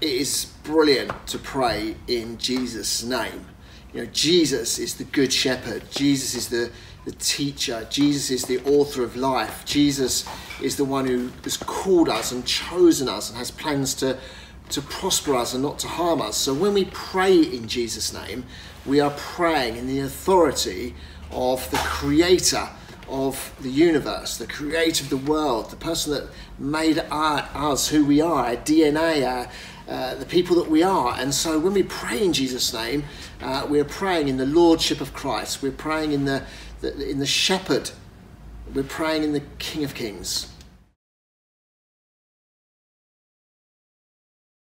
it is brilliant to pray in Jesus' name. You know, Jesus is the good shepherd. Jesus is the, the teacher. Jesus is the author of life. Jesus is the one who has called us and chosen us and has plans to, to prosper us and not to harm us. So when we pray in Jesus' name, we are praying in the authority of the Creator of the universe, the creator of the world, the person that made our, us who we are, our DNA, our, uh, the people that we are. And so when we pray in Jesus' name, uh, we're praying in the Lordship of Christ. We're praying in the, the, in the Shepherd. We're praying in the King of Kings.